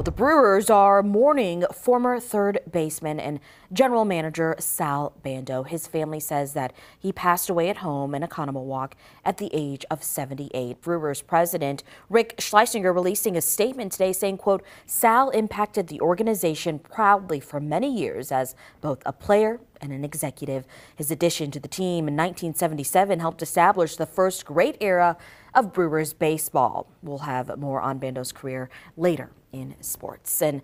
Well, the Brewers are mourning former third baseman and general manager Sal Bando. His family says that he passed away at home in Oconomowoc at the age of 78. Brewers president Rick Schlesinger releasing a statement today saying, quote, Sal impacted the organization proudly for many years as both a player and an executive. His addition to the team in 1977 helped establish the first great era of Brewers baseball. We'll have more on Bando's career later in sports. And